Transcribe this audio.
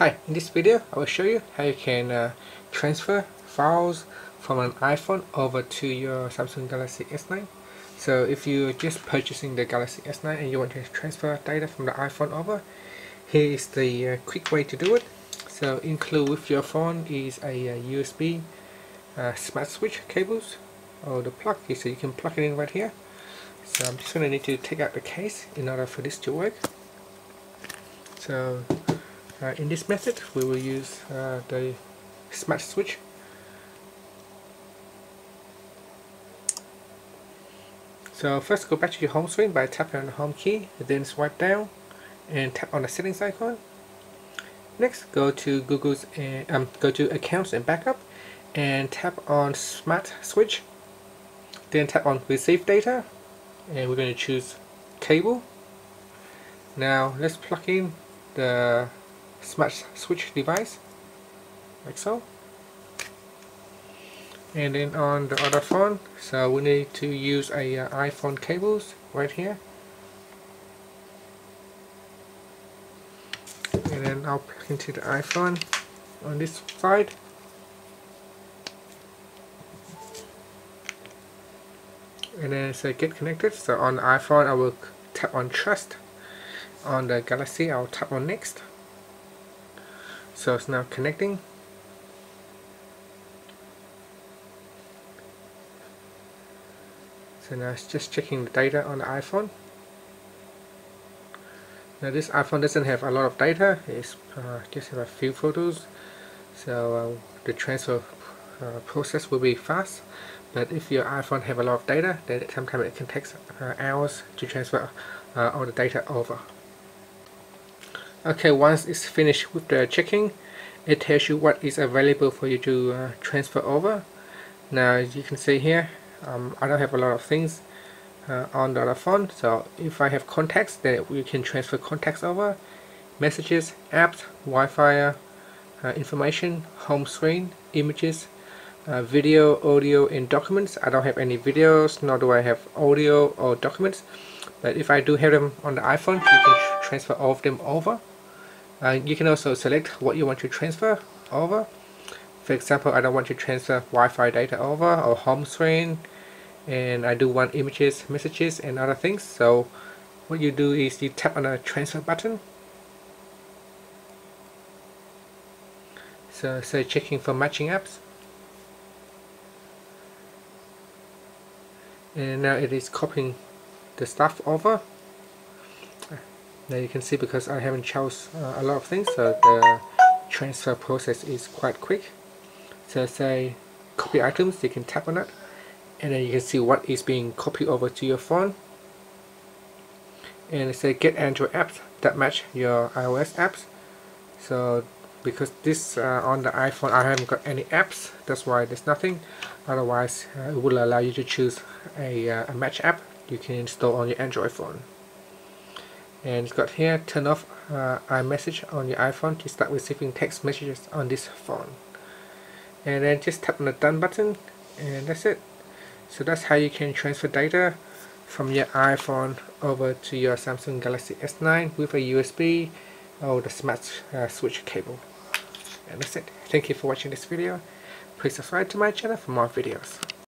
Hi, in this video I will show you how you can uh, transfer files from an iPhone over to your Samsung Galaxy S9 so if you're just purchasing the Galaxy S9 and you want to transfer data from the iPhone over here is the uh, quick way to do it. So include with your phone is a, uh, USB uh, smart switch cables. Or the plug here, so you can plug it in right here. So I'm just going to need to take out the case in order for this to work. So uh, in this method we will use uh, the smart switch. So first go back to your home screen by tapping on the home key then swipe down and tap on the settings icon. Next go to Google's uh, um, go to accounts and backup and tap on smart switch. Then tap on receive data and we're going to choose cable now let's plug in the smart switch device like so and then on the other phone so we need to use a uh, iPhone cables right here. And then I'll plug into the iPhone on this side. And then say get connected. So on the iPhone I will tap on trust. On the Galaxy I'll tap on next so it's now connecting? So now it's just checking the data on the iPhone. Now this iPhone doesn't have a lot of data. It's uh, just have a few photos. So uh, the transfer uh, process will be fast. But if your iPhone have a lot of data then sometimes it can take uh, hours to transfer uh, all the data over okay once it's finished with the checking it tells you what is available for you to uh, transfer over. Now as you can see here um, I don't have a lot of things uh, on the phone so if I have contacts then we can transfer contacts over. Messages apps Wi-Fi uh, information home screen images uh, video audio and documents. I don't have any videos nor do I have audio or documents. But if I do have them on the iPhone you can transfer all of them over uh, you can also select what you want to transfer over. For example I don't want to transfer Wi-Fi data over or home screen and I do want images messages and other things. So what you do is you tap on the transfer button. So say checking for matching apps. And now it is copying the stuff over now you can see because I haven't chose uh, a lot of things so the transfer process is quite quick. So say copy items you can tap on it and then you can see what is being copied over to your phone. And say get Android apps that match your iOS apps. So because this uh, on the iPhone I haven't got any apps that's why there's nothing. Otherwise uh, it will allow you to choose a, uh, a match app you can install on your Android phone and it's got here turn off uh, iMessage on your iPhone to start receiving text messages on this phone. And then just tap on the done button and that's it. So that's how you can transfer data from your iPhone over to your Samsung Galaxy S9 with a USB or the smart uh, switch cable. And that's it. Thank you for watching this video. Please subscribe to my channel for more videos